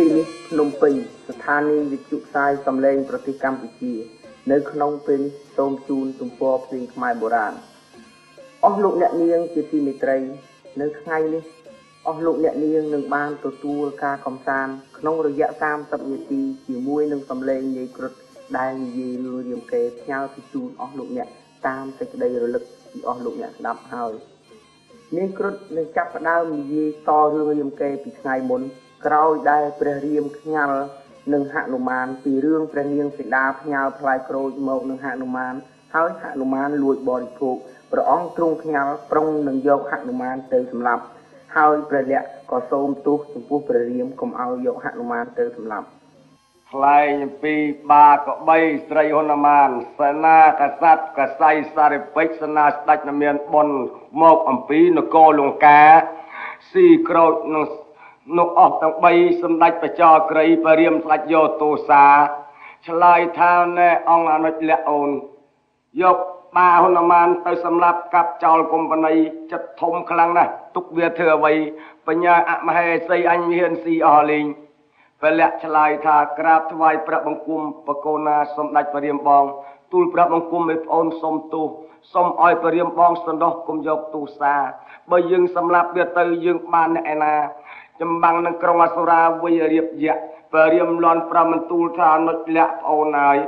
ទីនេះភ្នំពេញស្ថានីយ៍វិទ្យុផ្សាយសំឡេងប្រទេសកម្ពុជា នៅក្នុងពេលនេះសូមជូនទំព័រភ្លេងខ្មែរបុរាណអស់លោកអ្នកនាងជាទីមេត្រី នៅថ្ងៃនេះអស់លោកអ្នកនាងនឹងបានទទួលការកំសាន្តក្នុងរយៈ30នាទីជាមួយនឹងសំឡេងនាយគ្រុឌដែលនិយាយលឺរៀមកេផ្ញើទៅជូនអស់លោកអ្នកតាមសេចក្តីរលឹកពីអស់លោកអ្នកស្ដាប់ហើយនាយគ្រុឌនឹងចាប់ផ្ដើមនិយាយតរឿងរៀមកេពីថ្ងៃមុន ក្រោយដែលព្រះរាមខ្ញាល់នឹងហនុមានពីរឿងព្រះនាងសីតាផ្ញើផ្លែក្រូចមកនឹងហនុមានហើយហនុមានលួចបរិភោគព្រះអង្គទ្រង់ខ្ញាល់ប្រុងនឹងយកហនុមានទៅសម្លាប់ ហើយព្រះលក្សណ៍ក៏សូមទោសចំពោះព្រះរាមកុំឲ្យយកហនុមានទៅសម្លាប់ថ្លែងអំពីបាកបីស្រីហុនមានសេនាកសត្វកសៃសារិពេជ្រសេនាស្ដេចនមានបុនមកអំពីនគរលង្កាស៊ីក្រូចនឹង នោះអស់ទាំង3សម្ដេចបចរក្រីបរិមស្ដេចយោទោសាឆ្លើយថាណែអង្គអនុជលៈអូនយកបាហ៊ុនមានទៅសម្លាប់កាប់ចោលកុំបណីចិត្តធំខ្លាំងណាស់ទុកវាធ្វើអ្វីបញ្ញាអមហេសីអញមានស៊ីអស់លេងពលៈឆ្លើយថាក្រាបថ្វាយព្រះបង្គំបកូណាសម្ដេចព្រះរាមបងទូលព្រះបង្គំមេប្អូនសុំទោសសុំឲ្យព្រះរាមបងសន្តោសគុំយកទូសាបើយើងសម្លាប់វាទៅយើងបានអ្នកឯណា ចម្បាំងនឹងក្រុងអសុរាវិរៀបយៈព្រះរាមលន់ប្រមន្ទូលថានុចលៈប្អូនហើយ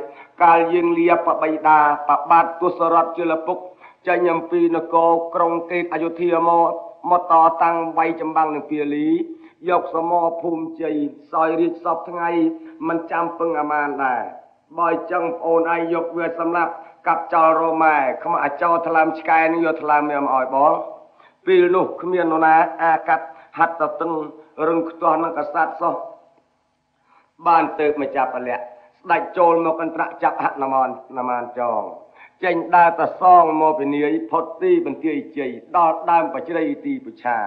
កាលយើងលាបបៃតាបបាទទសរតជលពុកចេញអំពីនគរក្រុងកេតអយុធយាមកមកតតាំងវៃចម្បាំងនឹងពាលីយកសមរភូមិជ័យសោយរាជសពថ្ងៃមិនចាំពឹងអាមានដែរបើអញ្ចឹងប្អូនឯងយកវាសម្រាប់កាប់ចោលរម៉ែខ្មៅអាចោថ្លើមឆ្កែនឹងយកថ្លើមមានឲ្យបងពេលនោះគ្មាននរណាអាកាត់ ហាត់តតឹងរឹងខ្ទាស់នឹងកសត្វសោះបានទៅមកចាប់ពលៈស្ដេចចូលមកអន្តរចាប់ហនុមាននមានចងចេញដើរតសងមកពីនាយផុតទីបន្ទាយជ័យដល់ដើមបច្រីទីពុឆា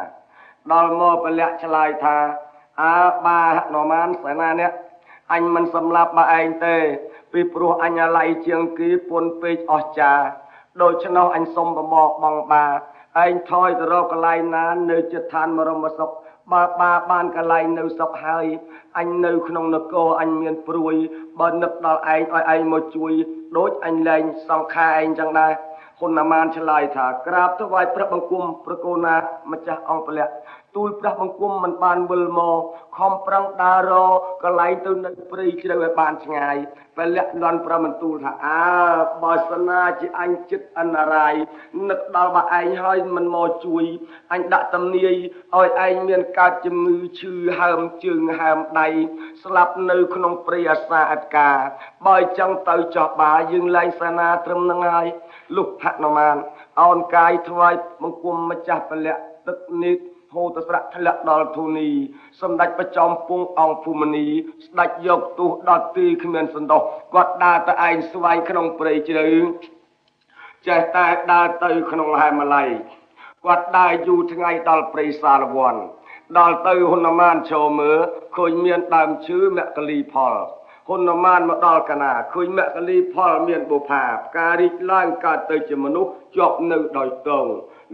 ដល់មកពលៈឆ្លើយថាអើបាហនុមានសេនានេះអញមិនសម្លាប់បើឯងទេពីព្រោះអញអាល័យជាងគីពុនពេកអស់ចាដូច្នោះអញសុំប្រមកបងបា ឯងថយទៅរកកន្លែងណា នៅចិត្តឋានមរមសុខបើបាបានកន្លែងនៅសុខហើយអញនៅក្នុងនគរអញមានព្រួយបើនឹកដល់ឯងឲ្យឯងមកជួយដូចអញលែងសង្ខាឯងចឹងដែរហ៊ុនណាមានឆ្លើយថាក្រាបថ្វាយព្រះបង្គំប្រកូណាម្ចាស់អង្គពលៈ ទូលព្រះបង្គំមិនបានវិលមកខំប្រឹងដើររកន្លែងទៅនៅព្រៃជ្រៅឲ្យបានឆ្ងាយពលៈលន់ប្រមន្ទូលថាអើបើសិនណាជាអញចិត្តអនរាយនឹកដល់បើឯងហើយមិនមកជួយអញដាក់ទំនាយឲ្យឯងមានកើតជំងឺឈឺហើមជើងហើមដៃស្លាប់នៅក្នុងព្រៃអាសាអត់ការបើអញ្ចឹងទៅចោះបាយើងលែងសាណាត្រឹមនឹងហើយលុះហនុមានអោនកាយថ្វាយបង្គំម្ចាស់ពលៈទឹកនេះ ហូតស្រៈធ្លាក់ដល់ធូនីសម្ដេចប្រចំពងអង្គភូមិនីស្ដេចយកទូសដល់ទីគ្មានសន្តោសគាត់ដើរទៅឯងស្វ័យក្នុងព្រៃជ្រៅចេះតែដើរទៅក្នុងហែមល័យគាត់ដើរយូរថ្ងៃដល់ព្រៃសារវ័នដល់ទៅហ៊ុនម៉ានឈរមើលឃើញមានដើមឈើមគ្គលីផលហ៊ុនម៉ានមកដល់កណាឃើញមគ្គលីផលមានបុផាផ្ការីកឡើងកើតទៅជាមនុស្សជាប់នៅដោយតង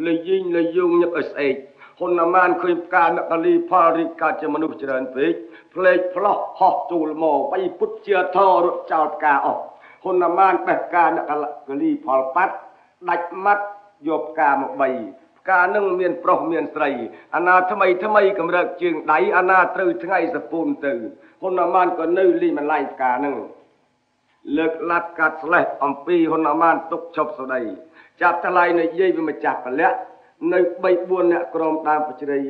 លយីងលយងញឹកឲ្យស្អេក ហ៊ុនម៉ានឃើញផ្កាមគ្គលីផលរីកកើតជាមនុស្សច្រើនពេកផ្លេចផ្លោះហោះទូលមកបៃពុតជាធររត់ចោលផ្កាអស់ហ៊ុនម៉ានបេះផ្កាមគ្គលីផលប៉ាត់ដាច់ម៉ាត់យកផ្កាមកបីផ្កានឹងមានប្រុសមានស្រីអាណាថ្មីថ្មីកម្រើកជើងដៃអាណាត្រូវថ្ងៃសពូនទៅហ៊ុនម៉ានក៏នៅលីម្លាយផ្កានឹងលើកឡាត់កាត់ស្លេះអំពីហ៊ុនម៉ានទុកឈប់សុដីចាប់ថ្លៃនិយាយវាម្ចាស់ពលៈ នៅ3 4អ្នកក្រុមដើមបច្រី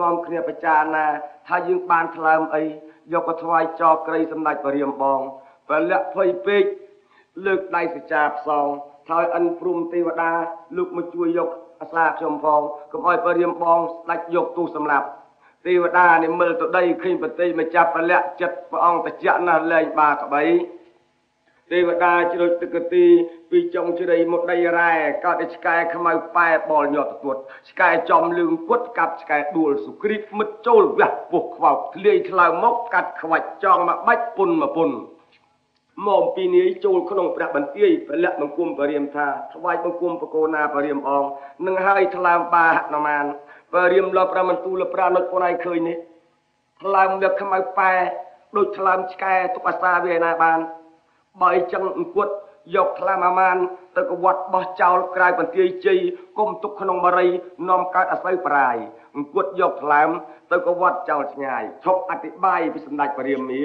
នាំគ្នាបចារណាថាយើងបានថ្លើមអីយកទៅថ្វាយចោក្រីសម្ដេចព្រះរាមបងពលៈភ័យពេកលើកដៃសច្ចាផ្សងហើយអិនព្រំទេវតាលោកមកជួយយកអាសាខ្ញុំផងកុំឲ្យព្រះរាមបងស្ដេចយកទូសម្លាប់ទេវតានិមិលទៅដីឃើញប្រតិមកចាប់ពលៈចិត្តព្រះអង្គតិចណាស់លែងបាក្បី ទេវតាជ្រុចទឹកទីពីចុងជ្រៃមកដីរ៉ែកើតតែឆ្កែខ្មៅប៉ែបលញាត់ទួតឆ្កែចំលឿងពុតកាប់ឆ្កែដួលសុគ្រីតមិតចូលវះពុះខ្វោកធ្លាយថ្លើមមកកាត់ខ្វាច់ចងមកបាច់ពុនមកពុនមកពីនាយចូលក្នុងព្រះបន្ទាយពលៈបង្គំបរិមថាថ្វាយបង្គំបកូណាបរិមអងនឹងហើយថ្លើមបាហនុមានបរិមលប្រមន្ទូលប្រានុចខ្លួនឯងឃើញនេះថ្លើមវាខ្មៅប៉ែដូចថ្លើមឆ្កែទុកអាសាវាឯណាបាន បើអញ្ចឹងអង្គត់យកខ្លាមអាម៉ានទៅកវត្តបោះចោលក្រៅបន្ទាយជ័យគុំទុកក្នុងមរីនាំកើតអស្រូវប្រាយអង្គត់យកខ្លាមទៅកវត្តចោលឆ្ងាយឈប់អធិប្បាយពីសម្ដេចព្រះរាមា